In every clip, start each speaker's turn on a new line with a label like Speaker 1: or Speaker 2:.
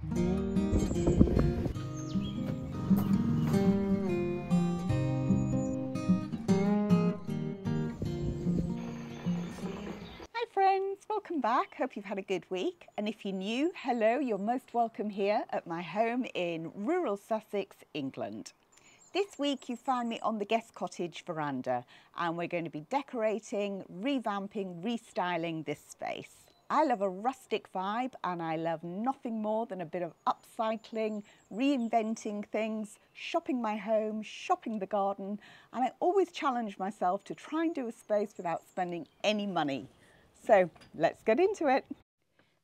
Speaker 1: Hi friends, welcome back. Hope you've had a good week. And if you're new, hello, you're most welcome here at my home in rural Sussex, England. This week you find me on the guest cottage veranda and we're going to be decorating, revamping, restyling this space. I love a rustic vibe and I love nothing more than a bit of upcycling, reinventing things, shopping my home, shopping the garden, and I always challenge myself to try and do a space without spending any money. So let's get into it.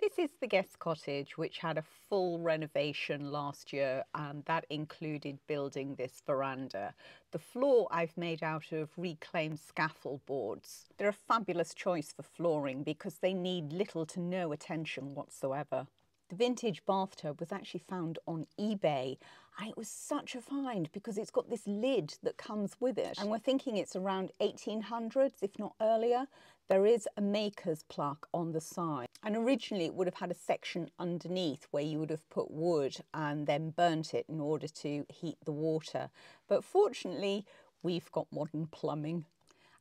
Speaker 1: This is the guest cottage, which had a full renovation last year, and that included building this veranda. The floor I've made out of reclaimed scaffold boards. They're a fabulous choice for flooring because they need little to no attention whatsoever. The vintage bathtub was actually found on eBay and it was such a find because it's got this lid that comes with it and we're thinking it's around 1800s if not earlier. There is a maker's plaque on the side and originally it would have had a section underneath where you would have put wood and then burnt it in order to heat the water. But fortunately we've got modern plumbing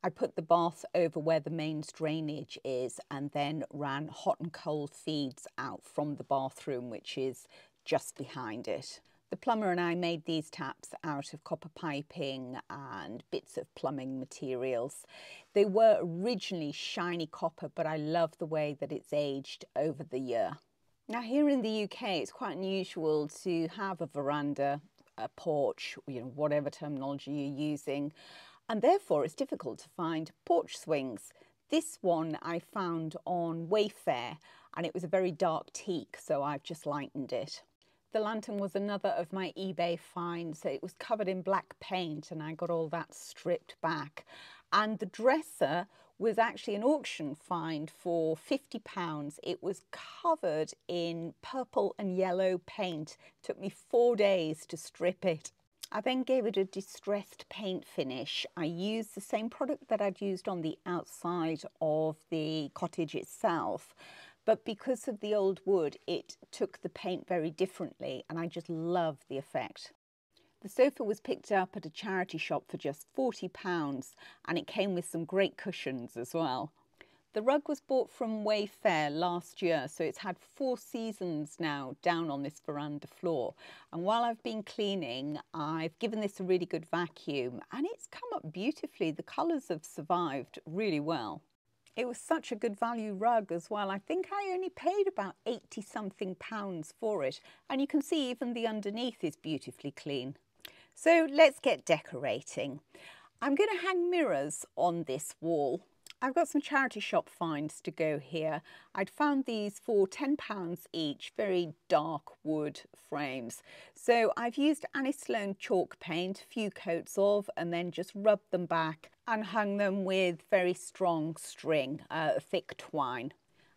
Speaker 1: I put the bath over where the mains drainage is and then ran hot and cold feeds out from the bathroom, which is just behind it. The plumber and I made these taps out of copper piping and bits of plumbing materials. They were originally shiny copper, but I love the way that it's aged over the year. Now here in the UK, it's quite unusual to have a veranda, a porch, you know, whatever terminology you're using, and therefore it's difficult to find porch swings. This one I found on Wayfair and it was a very dark teak, so I've just lightened it. The lantern was another of my eBay finds. It was covered in black paint and I got all that stripped back. And the dresser was actually an auction find for £50. It was covered in purple and yellow paint. It took me four days to strip it. I then gave it a distressed paint finish. I used the same product that I'd used on the outside of the cottage itself, but because of the old wood, it took the paint very differently and I just love the effect. The sofa was picked up at a charity shop for just £40 and it came with some great cushions as well. The rug was bought from Wayfair last year, so it's had four seasons now down on this veranda floor. And while I've been cleaning, I've given this a really good vacuum and it's come up beautifully. The colours have survived really well. It was such a good value rug as well. I think I only paid about 80 something pounds for it. And you can see even the underneath is beautifully clean. So let's get decorating. I'm going to hang mirrors on this wall I've got some charity shop finds to go here. I'd found these for £10 each, very dark wood frames. So I've used Annie Sloan chalk paint, a few coats of, and then just rubbed them back and hung them with very strong string, uh, thick twine.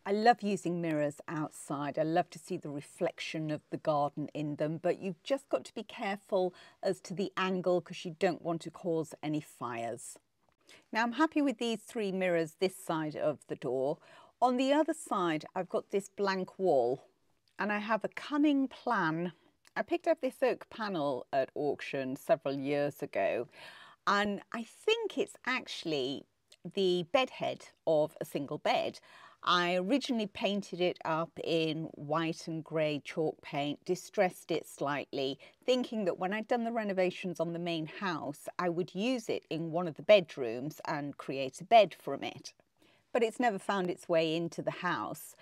Speaker 1: I love using mirrors outside. I love to see the reflection of the garden in them, but you've just got to be careful as to the angle because you don't want to cause any fires. Now I'm happy with these three mirrors this side of the door. On the other side, I've got this blank wall and I have a cunning plan. I picked up this oak panel at auction several years ago and I think it's actually the bed head of a single bed. I originally painted it up in white and grey chalk paint, distressed it slightly, thinking that when I'd done the renovations on the main house, I would use it in one of the bedrooms and create a bed from it. But it's never found its way into the house.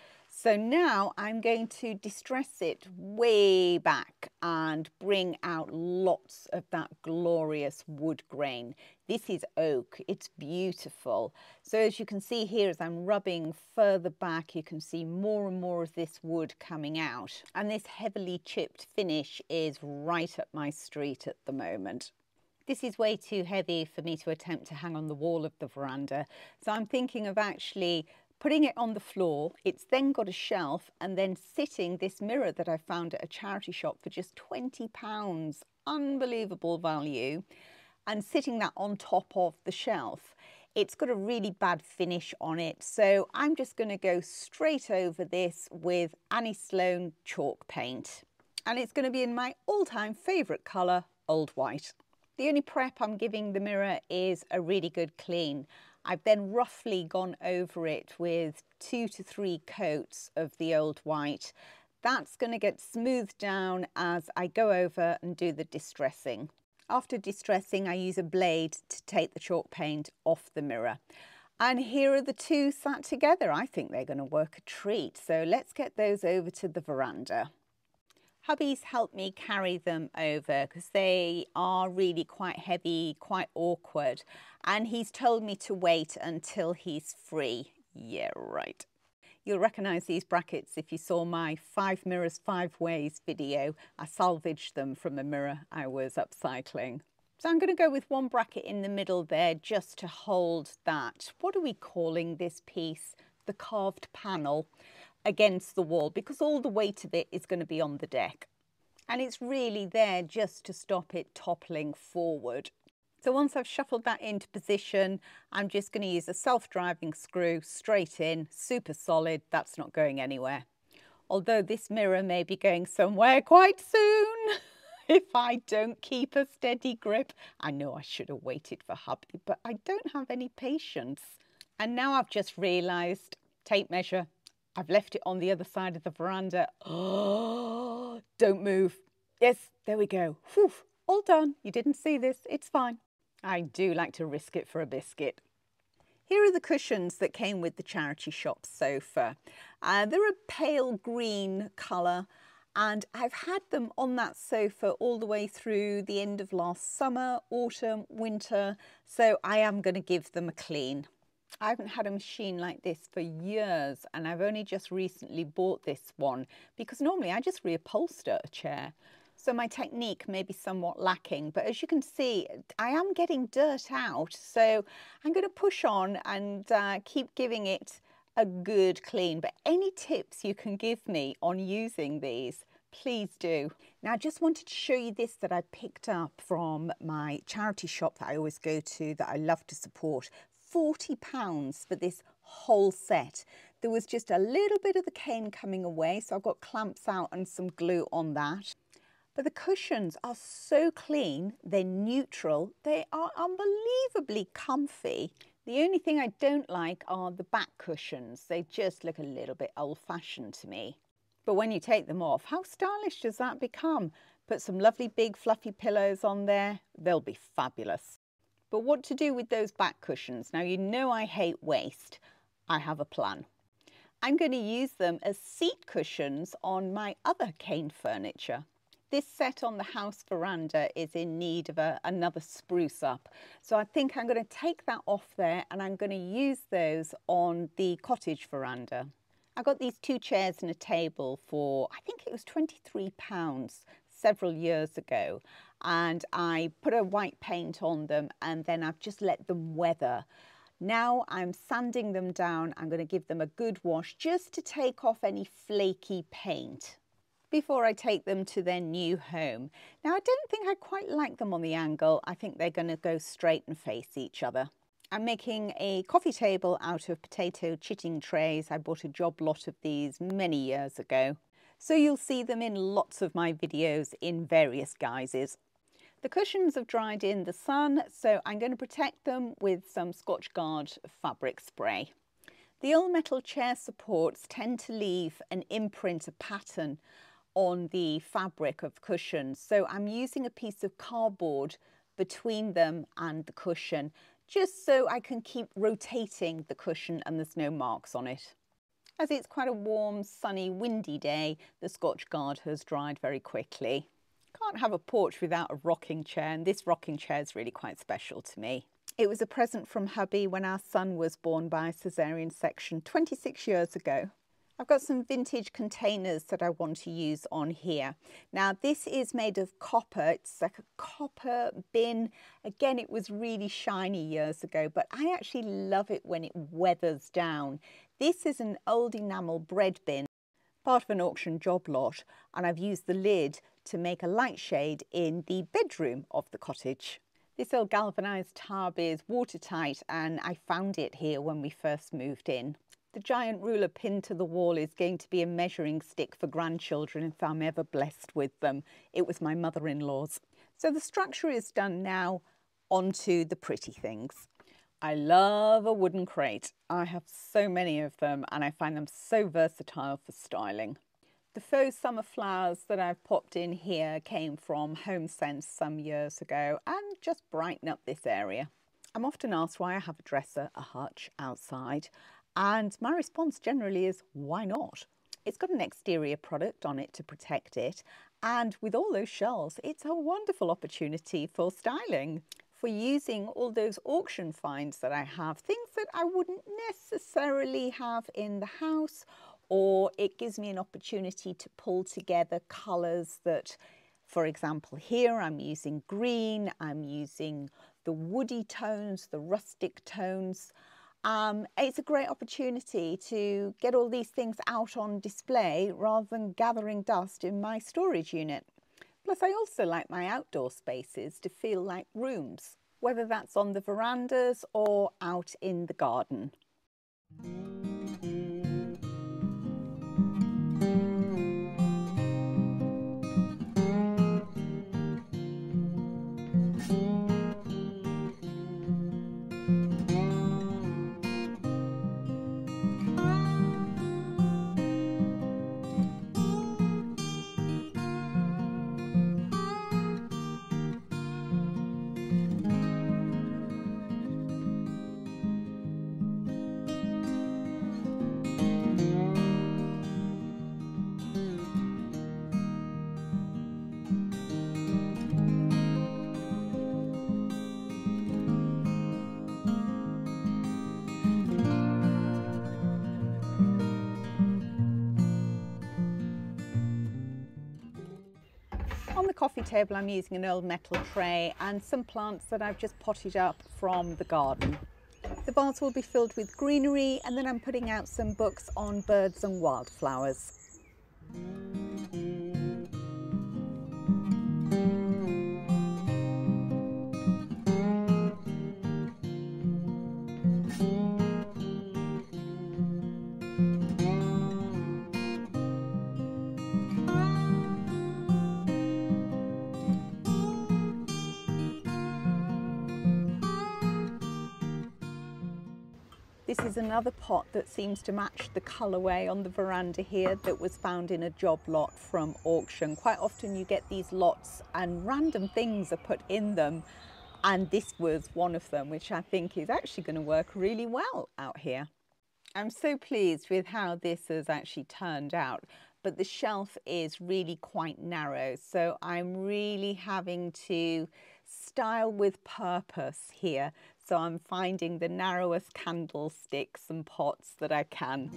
Speaker 1: So now I'm going to distress it way back and bring out lots of that glorious wood grain. This is oak, it's beautiful. So as you can see here, as I'm rubbing further back, you can see more and more of this wood coming out. And this heavily chipped finish is right up my street at the moment. This is way too heavy for me to attempt to hang on the wall of the veranda. So I'm thinking of actually putting it on the floor. It's then got a shelf and then sitting this mirror that I found at a charity shop for just 20 pounds. Unbelievable value. And sitting that on top of the shelf. it's got a really bad finish on it. So I'm just going to go straight over this with Annie Sloan chalk paint. And it's going to be in my all-time favourite colour, Old White. The only prep I'm giving the mirror is a really good clean. I've then roughly gone over it with two to three coats of the Old White. That's going to get smoothed down as I go over and do the distressing. After distressing, I use a blade to take the chalk paint off the mirror. And here are the two sat together. I think they're going to work a treat. So let's get those over to the veranda. Hubby's helped me carry them over because they are really quite heavy, quite awkward. And he's told me to wait until he's free. Yeah, right. You'll recognise these brackets if you saw my five mirrors, five ways video. I salvaged them from a mirror I was upcycling. So I'm going to go with one bracket in the middle there just to hold that. What are we calling this piece? The carved panel against the wall because all the weight of it is going to be on the deck. And it's really there just to stop it toppling forward. So once I've shuffled that into position, I'm just going to use a self-driving screw straight in, super solid, that's not going anywhere. Although this mirror may be going somewhere quite soon if I don't keep a steady grip. I know I should have waited for hubby, but I don't have any patience. And now I've just realised, tape measure, I've left it on the other side of the veranda. Oh, don't move. Yes, there we go. Whew, all done. You didn't see this. It's fine. I do like to risk it for a biscuit. Here are the cushions that came with the charity shop sofa. Uh, they're a pale green colour and I've had them on that sofa all the way through the end of last summer, autumn, winter, so I am going to give them a clean. I haven't had a machine like this for years and I've only just recently bought this one because normally I just reupholster a chair. So my technique may be somewhat lacking, but as you can see, I am getting dirt out. So I'm going to push on and uh, keep giving it a good clean. But any tips you can give me on using these, please do. Now I just wanted to show you this that I picked up from my charity shop that I always go to that I love to support. 40 pounds for this whole set. There was just a little bit of the cane coming away, so I've got clamps out and some glue on that. But the cushions are so clean, they're neutral, they are unbelievably comfy. The only thing I don't like are the back cushions. They just look a little bit old-fashioned to me. But when you take them off, how stylish does that become? Put some lovely big fluffy pillows on there, they'll be fabulous. But what to do with those back cushions? Now you know I hate waste. I have a plan. I'm going to use them as seat cushions on my other cane furniture. This set on the house veranda is in need of a, another spruce up. So I think I'm going to take that off there and I'm going to use those on the cottage veranda. I got these two chairs and a table for, I think it was 23 pounds several years ago. And I put a white paint on them and then I've just let them weather. Now I'm sanding them down. I'm going to give them a good wash just to take off any flaky paint before I take them to their new home. Now I don't think I quite like them on the angle. I think they're going to go straight and face each other. I'm making a coffee table out of potato chitting trays. I bought a job lot of these many years ago. So you'll see them in lots of my videos in various guises. The cushions have dried in the sun, so I'm going to protect them with some Scotchgard fabric spray. The old metal chair supports tend to leave an imprint, a pattern on the fabric of cushions. So I'm using a piece of cardboard between them and the cushion just so I can keep rotating the cushion and there's no marks on it. As it's quite a warm, sunny, windy day, the Scotchgard has dried very quickly. Can't have a porch without a rocking chair and this rocking chair is really quite special to me. It was a present from hubby when our son was born by caesarean section 26 years ago. I've got some vintage containers that I want to use on here. Now this is made of copper, it's like a copper bin. Again, it was really shiny years ago, but I actually love it when it weathers down. This is an old enamel bread bin, part of an auction job lot, and I've used the lid to make a light shade in the bedroom of the cottage. This old galvanised tub is watertight and I found it here when we first moved in. The giant ruler pinned to the wall is going to be a measuring stick for grandchildren if I'm ever blessed with them. It was my mother-in-law's. So the structure is done now onto the pretty things. I love a wooden crate. I have so many of them and I find them so versatile for styling. The faux summer flowers that I've popped in here came from Home Sense some years ago and just brighten up this area. I'm often asked why I have a dresser, a hutch outside, and my response generally is why not? It's got an exterior product on it to protect it, and with all those shells, it's a wonderful opportunity for styling for using all those auction finds that I have, things that I wouldn't necessarily have in the house or it gives me an opportunity to pull together colours that, for example, here I'm using green, I'm using the woody tones, the rustic tones. Um, it's a great opportunity to get all these things out on display rather than gathering dust in my storage unit. Plus I also like my outdoor spaces to feel like rooms, whether that's on the verandas or out in the garden. Table I'm using an old metal tray and some plants that I've just potted up from the garden. The vase will be filled with greenery and then I'm putting out some books on birds and wildflowers. This is another pot that seems to match the colourway on the veranda here that was found in a job lot from auction. Quite often you get these lots and random things are put in them and this was one of them which I think is actually going to work really well out here. I'm so pleased with how this has actually turned out but the shelf is really quite narrow so I'm really having to style with purpose here so I'm finding the narrowest candlesticks and pots that I can.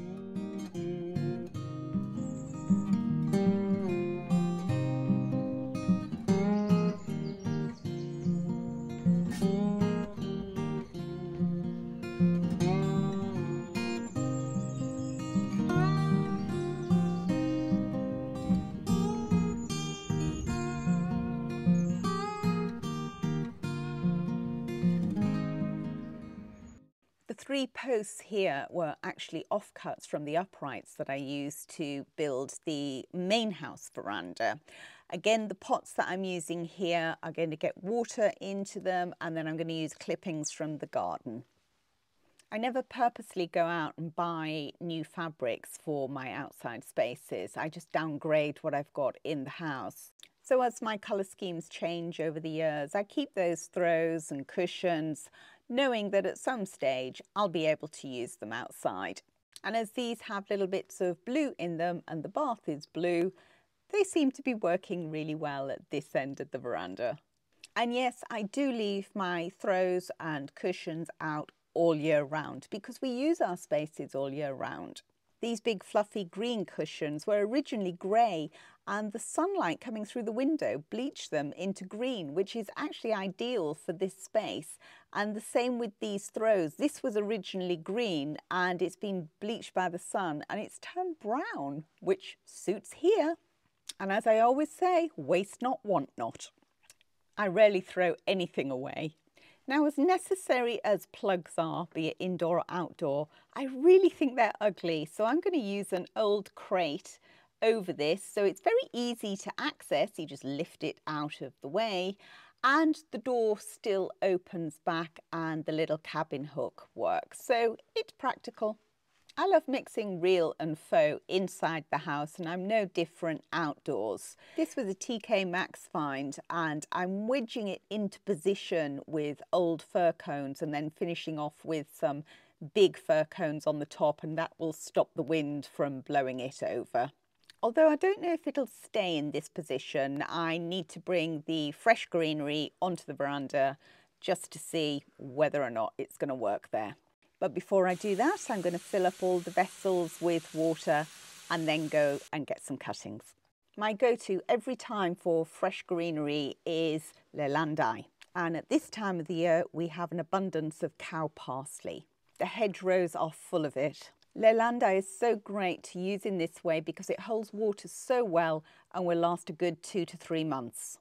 Speaker 1: Three posts here were actually offcuts from the uprights that I used to build the main house veranda. Again, the pots that I'm using here are going to get water into them and then I'm going to use clippings from the garden. I never purposely go out and buy new fabrics for my outside spaces. I just downgrade what I've got in the house. So as my colour schemes change over the years, I keep those throws and cushions knowing that at some stage I'll be able to use them outside. And as these have little bits of blue in them and the bath is blue, they seem to be working really well at this end of the veranda. And yes, I do leave my throws and cushions out all year round because we use our spaces all year round. These big fluffy green cushions were originally grey and the sunlight coming through the window bleached them into green, which is actually ideal for this space. And the same with these throws. This was originally green and it's been bleached by the sun and it's turned brown, which suits here. And as I always say, waste not, want not. I rarely throw anything away. Now, as necessary as plugs are, be it indoor or outdoor, I really think they're ugly. So I'm going to use an old crate over this. So it's very easy to access. You just lift it out of the way and the door still opens back and the little cabin hook works. So it's practical. I love mixing real and faux inside the house and I'm no different outdoors. This was a TK Maxx find and I'm wedging it into position with old fir cones and then finishing off with some big fir cones on the top and that will stop the wind from blowing it over. Although I don't know if it'll stay in this position, I need to bring the fresh greenery onto the veranda just to see whether or not it's going to work there. But before I do that, I'm going to fill up all the vessels with water and then go and get some cuttings. My go-to every time for fresh greenery is Leylandii. And at this time of the year, we have an abundance of cow parsley. The hedgerows are full of it. Leylandii is so great to use in this way because it holds water so well and will last a good two to three months.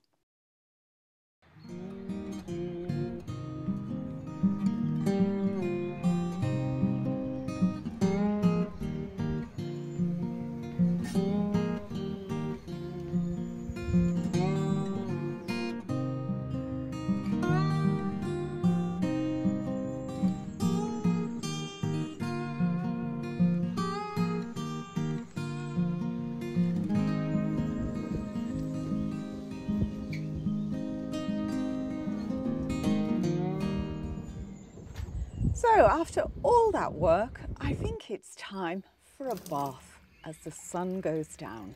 Speaker 1: So after all that work, I think it's time for a bath as the sun goes down.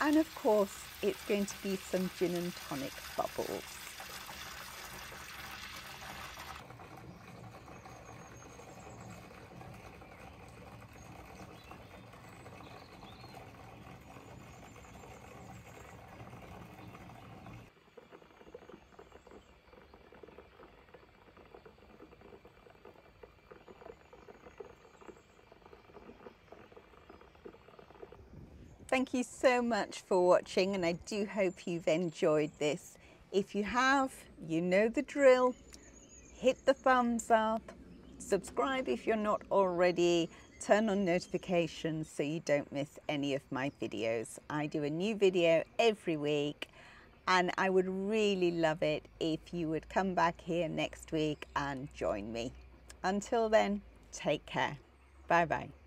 Speaker 1: And of course, it's going to be some gin and tonic bubbles. Thank you so much for watching and I do hope you've enjoyed this. If you have, you know the drill. Hit the thumbs up, subscribe if you're not already, turn on notifications so you don't miss any of my videos. I do a new video every week and I would really love it if you would come back here next week and join me. Until then, take care. Bye bye.